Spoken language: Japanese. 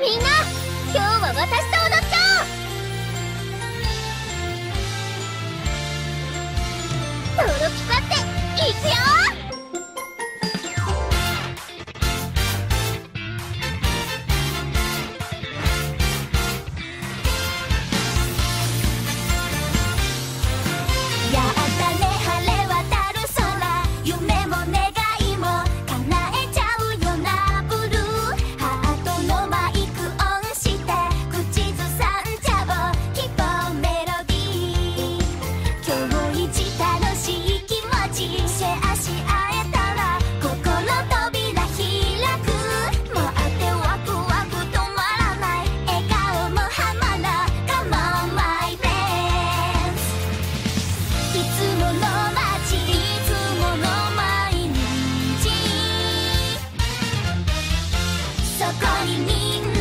みんな今日は私と踊っちゃおう。トロピカっていくよやったね晴れ渡る空。夢こにみんな